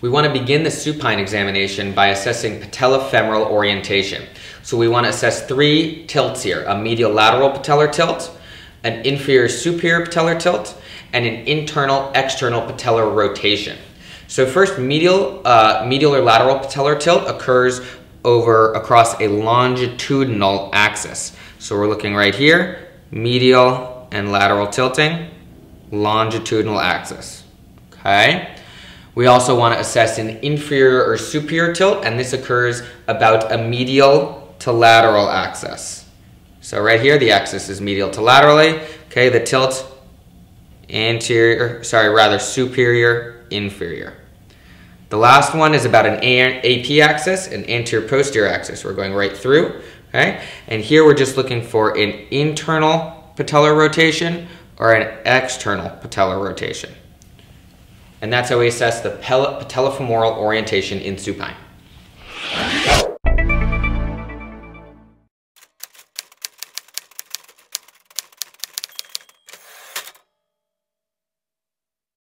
We want to begin the supine examination by assessing patellofemoral orientation. So we want to assess three tilts here, a medial lateral patellar tilt, an inferior superior patellar tilt, and an internal external patellar rotation. So first, medial, uh, medial or lateral patellar tilt occurs over across a longitudinal axis. So we're looking right here, medial and lateral tilting, longitudinal axis, okay? We also want to assess an inferior or superior tilt, and this occurs about a medial to lateral axis. So right here, the axis is medial to laterally, okay, the tilt anterior, sorry, rather superior, inferior. The last one is about an AP axis, an anterior posterior axis. We're going right through, okay? And here we're just looking for an internal patellar rotation or an external patellar rotation. And that's how we assess the patellofemoral orientation in supine.